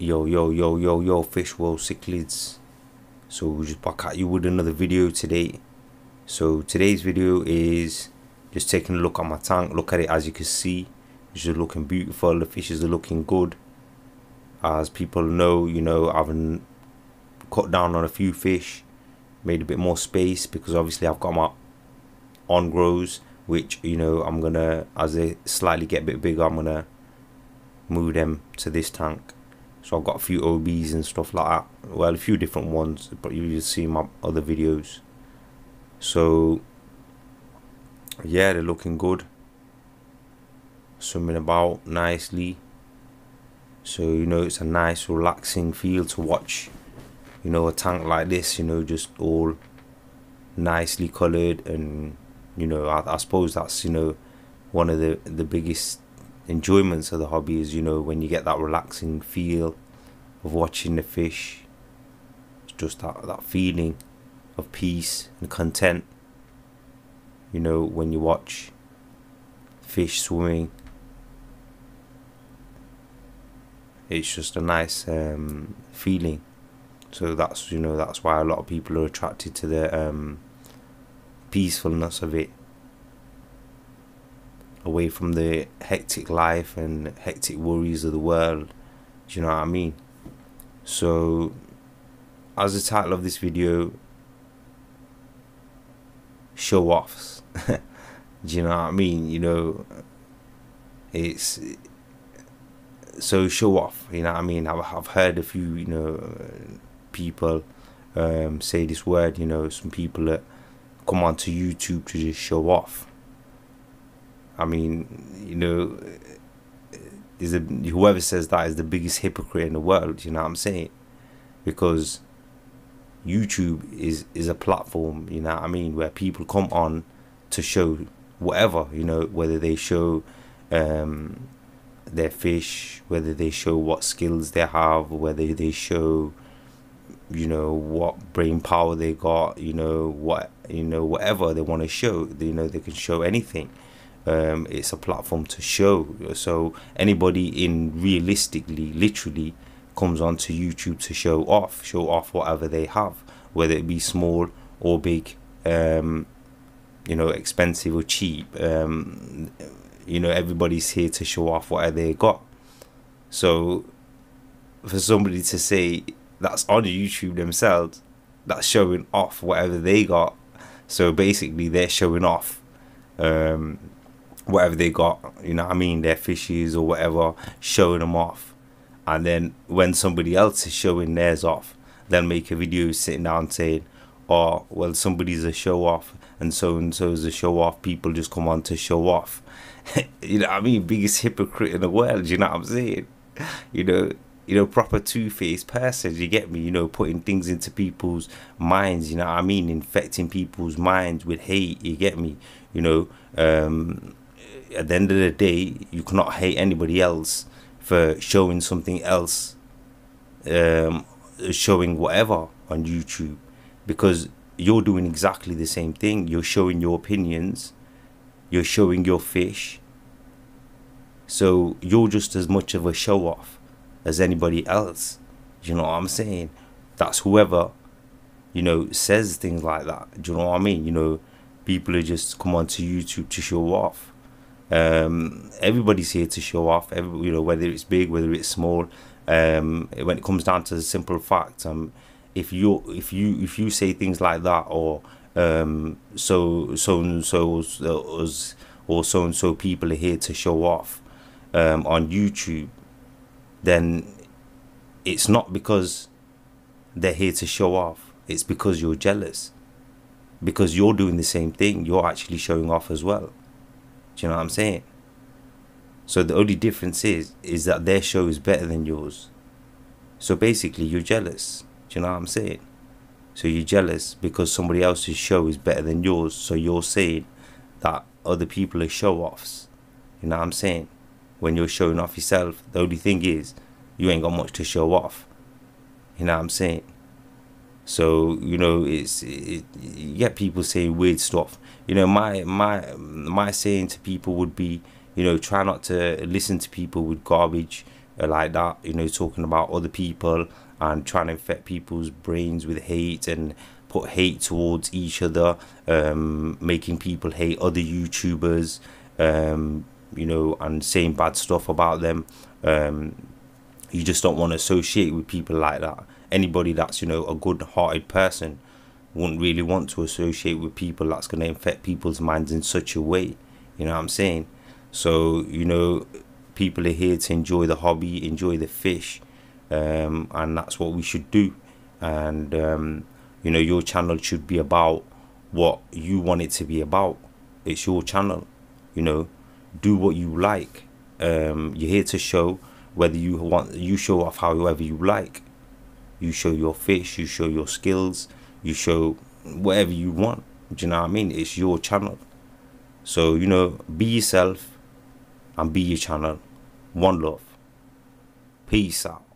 Yo, yo, yo, yo, yo, Fishworld Cichlidz. So we just back at you with another video today. So today's video is just taking a look at my tank. Look at it as you can see. It's just looking beautiful. The fishes are looking good. As people know, you know, I've cut down on a few fish, made a bit more space because obviously I've got my on grows, which you know I'm gonna as they slightly get a bit bigger, I'm gonna move them to this tank so I've got a few OBs and stuff like that. Well a few different ones but you will see my other videos. So yeah they're looking good. Swimming about nicely. So you know it's a nice relaxing feel to watch you know a tank like this you know just all nicely colored and you know I, I suppose that's you know one of the the biggest enjoyments of the hobby is you know when you get that relaxing feel of watching the fish it's just that, that feeling of peace and content. You know when you watch fish swimming it's just a nice um, feeling. So that's you know that's why a lot of people are attracted to the um, peacefulness of it away from the hectic life and hectic worries of the world. Do you know what I mean? So, as the title of this video, show offs. Do you know what I mean? You know, it's so show off. You know what I mean? I've, I've heard a few, you know, people um, say this word. You know, some people that come onto YouTube to just show off I mean, you know, is a, whoever says that is the biggest hypocrite in the world. You know what I'm saying? Because YouTube is is a platform. You know what I mean, where people come on to show whatever. You know, whether they show um, their fish, whether they show what skills they have, whether they show you know what brain power they got you know what you know whatever they want to show you know they can show anything um, it's a platform to show. So anybody in realistically, literally, comes onto YouTube to show off, show off whatever they have, whether it be small or big, um, you know, expensive or cheap. Um, you know, everybody's here to show off whatever they got. So for somebody to say that's on YouTube themselves, that's showing off whatever they got. So basically, they're showing off um, whatever they got, you know what I mean, their fishes or whatever, showing them off. And then when somebody else is showing theirs off, they'll make a video sitting down saying, oh, well, somebody's a show off and so and so is a show off. People just come on to show off. you know what I mean? Biggest hypocrite in the world, you know what I'm saying? You know, you know, proper two-faced person, you get me, you know, putting things into people's minds, you know what I mean, infecting people's minds with hate, you get me, you know, um, at the end of the day, you cannot hate anybody else for showing something else, um, showing whatever on YouTube, because you're doing exactly the same thing. You're showing your opinions, you're showing your fish. So you're just as much of a show off as anybody else. You know what I'm saying? That's whoever, you know, says things like that. Do you know what I mean? You know, people are just come onto YouTube to show off um, everybody's here to show off. Every, you know, whether it's big, whether it's small. Um, when it comes down to the simple fact, um, if you if you if you say things like that, or um, so so and so or so and so people are here to show off um, on YouTube, then it's not because they're here to show off. It's because you're jealous. Because you're doing the same thing. You're actually showing off as well. Do you know what I'm saying? So the only difference is is that their show is better than yours. So basically you're jealous. Do you know what I'm saying? So you're jealous because somebody else's show is better than yours. So you're saying that other people are show offs. You know what I'm saying? When you're showing off yourself, the only thing is you ain't got much to show off. You know what I'm saying? So you know, it's it, you get people saying weird stuff. You know, my my my saying to people would be, you know, try not to listen to people with garbage uh, like that. You know, talking about other people and trying to infect people's brains with hate and put hate towards each other, um, making people hate other YouTubers, um, you know, and saying bad stuff about them. Um, you just don't want to associate with people like that. Anybody that's you know a good-hearted person wouldn't really want to associate with people that's going to infect people's minds in such a way. You know what I'm saying? So you know, people are here to enjoy the hobby, enjoy the fish, um, and that's what we should do. And um, you know, your channel should be about what you want it to be about. It's your channel. You know, do what you like. Um, you're here to show whether you want you show off however you like. You show your fish. You show your skills. You show whatever you want. Do you know what I mean? It's your channel. So you know, be yourself and be your channel. One love. Peace out.